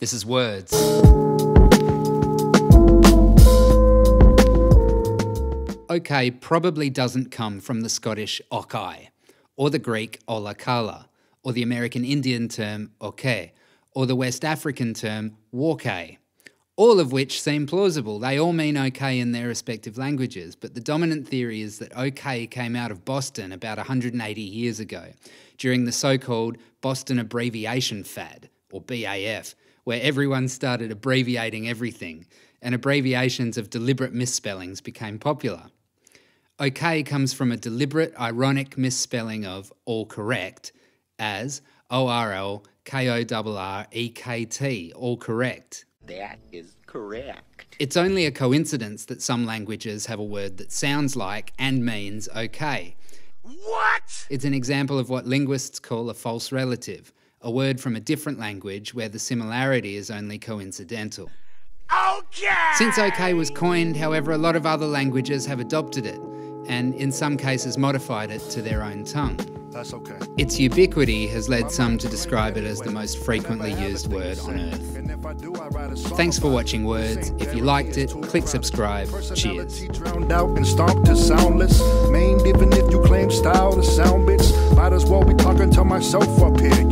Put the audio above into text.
This is Words. Okay probably doesn't come from the Scottish okai, or the Greek olakala, or the American Indian term oke, or the West African term woke, all of which seem plausible. They all mean okay in their respective languages, but the dominant theory is that okay came out of Boston about 180 years ago, during the so called Boston abbreviation fad, or BAF, where everyone started abbreviating everything, and abbreviations of deliberate misspellings became popular. OK comes from a deliberate, ironic misspelling of all correct as O R L K O R R E K T, all correct. That is correct. It's only a coincidence that some languages have a word that sounds like and means okay. What? It's an example of what linguists call a false relative, a word from a different language where the similarity is only coincidental. Okay! Since OK was coined, however, a lot of other languages have adopted it, and in some cases modified it to their own tongue. That's okay. Its ubiquity has led some to describe it as the most frequently used word on earth. And if I do, I write a song Thanks for watching. Words. If you liked it, click subscribe. Cheers. Drowned out and stomped to soundless. Maimed even if you claim style to sound bits. Might as well be talking to myself up here. You never